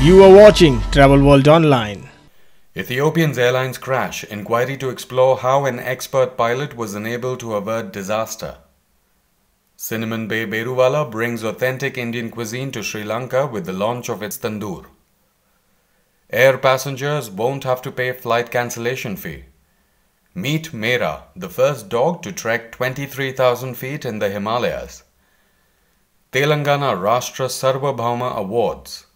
You are watching Travel World Online. Ethiopian's airlines crash. Inquiry to explore how an expert pilot was unable to avert disaster. Cinnamon Bay Beruwala brings authentic Indian cuisine to Sri Lanka with the launch of its tandoor. Air passengers won't have to pay flight cancellation fee. Meet Mera, the first dog to trek 23,000 feet in the Himalayas. Telangana Rashtra Sarvabhauma Awards.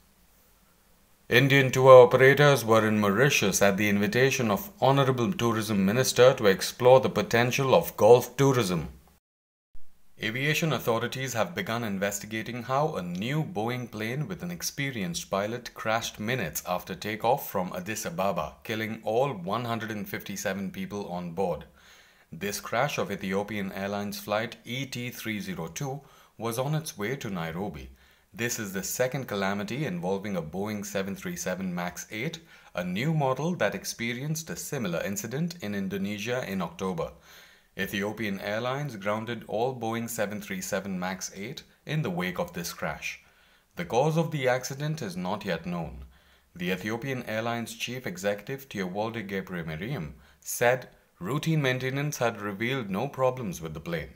Indian tour operators were in Mauritius at the invitation of Honorable Tourism Minister to explore the potential of golf tourism. Aviation authorities have begun investigating how a new Boeing plane with an experienced pilot crashed minutes after takeoff from Addis Ababa, killing all 157 people on board. This crash of Ethiopian Airlines flight ET302 was on its way to Nairobi. This is the second calamity involving a Boeing 737 MAX 8, a new model that experienced a similar incident in Indonesia in October. Ethiopian Airlines grounded all Boeing 737 MAX 8 in the wake of this crash. The cause of the accident is not yet known. The Ethiopian Airlines chief executive Tewolde Gebremariam said routine maintenance had revealed no problems with the plane,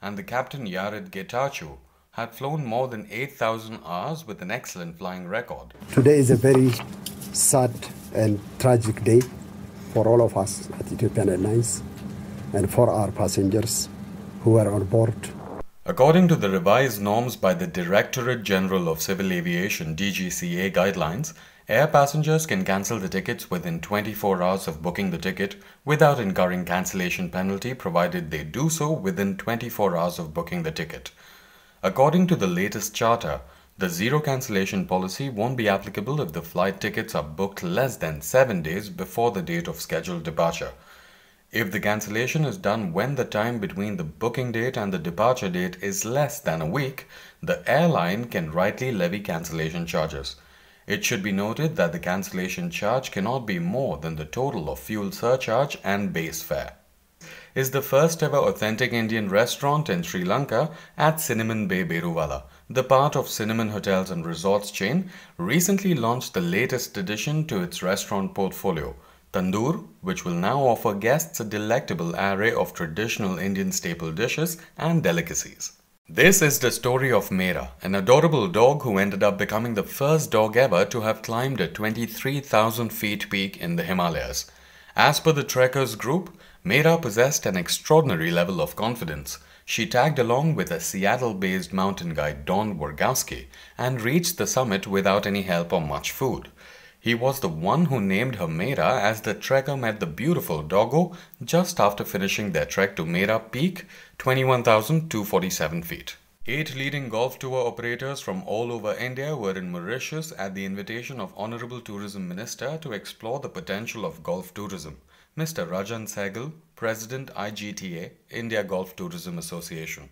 and the captain Yared Getachew had flown more than 8,000 hours with an excellent flying record. Today is a very sad and tragic day for all of us at Ethiopian Airlines and for our passengers who are on board. According to the revised norms by the Directorate General of Civil Aviation DGCA guidelines, air passengers can cancel the tickets within 24 hours of booking the ticket without incurring cancellation penalty provided they do so within 24 hours of booking the ticket. According to the latest charter, the zero cancellation policy won't be applicable if the flight tickets are booked less than 7 days before the date of scheduled departure. If the cancellation is done when the time between the booking date and the departure date is less than a week, the airline can rightly levy cancellation charges. It should be noted that the cancellation charge cannot be more than the total of fuel surcharge and base fare is the first ever authentic Indian restaurant in Sri Lanka at Cinnamon Bay Beruwala. The part of Cinnamon Hotels and Resorts chain recently launched the latest addition to its restaurant portfolio, Tandoor, which will now offer guests a delectable array of traditional Indian staple dishes and delicacies. This is the story of Mera, an adorable dog who ended up becoming the first dog ever to have climbed a 23,000 feet peak in the Himalayas. As per the trekkers group, Mera possessed an extraordinary level of confidence. She tagged along with a Seattle-based mountain guide Don Wargowski and reached the summit without any help or much food. He was the one who named her Mera as the trekker met the beautiful doggo just after finishing their trek to Mera Peak, 21,247 feet. Eight leading golf tour operators from all over India were in Mauritius at the invitation of Honorable Tourism Minister to explore the potential of golf tourism. Mr. Rajan Sehgal, President IGTA, India Golf Tourism Association.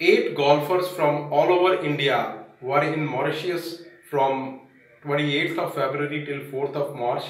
Eight golfers from all over India were in Mauritius from 28th of February till 4th of March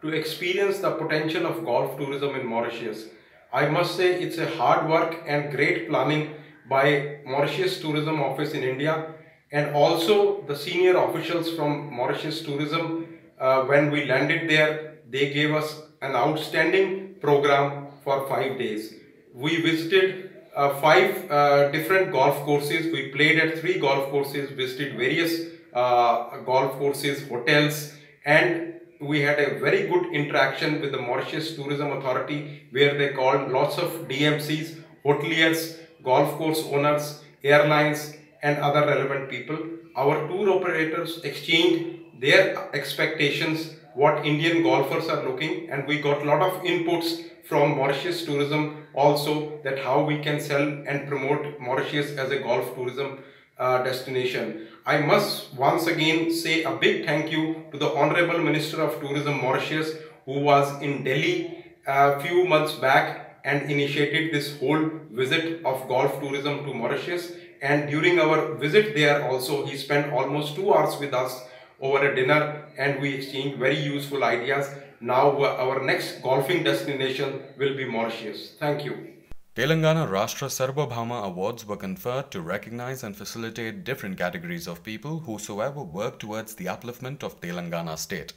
to experience the potential of golf tourism in Mauritius. I must say it's a hard work and great planning by Mauritius Tourism Office in India and also the senior officials from Mauritius Tourism uh, when we landed there they gave us an outstanding program for five days. We visited uh, five uh, different golf courses. We played at three golf courses, visited various uh, golf courses, hotels, and we had a very good interaction with the Mauritius Tourism Authority where they called lots of DMCs, hoteliers, golf course owners, airlines, and other relevant people. Our tour operators exchanged their expectations what Indian golfers are looking and we got a lot of inputs from Mauritius tourism also that how we can sell and promote Mauritius as a golf tourism uh, destination. I must once again say a big thank you to the Honorable Minister of Tourism Mauritius who was in Delhi a few months back and initiated this whole visit of golf tourism to Mauritius and during our visit there also he spent almost two hours with us over a dinner and we exchanged very useful ideas. Now uh, our next golfing destination will be Mauritius. Thank you. Telangana Rashtra Sarvabhauma Awards were conferred to recognize and facilitate different categories of people whosoever work towards the upliftment of Telangana state.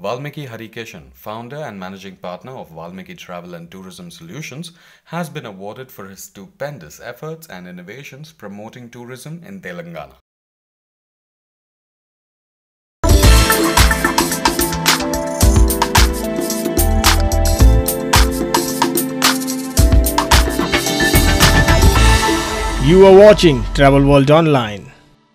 Valmiki Harikeshan, founder and managing partner of Valmiki Travel and Tourism Solutions, has been awarded for his stupendous efforts and innovations promoting tourism in Telangana. You are watching Travel World Online.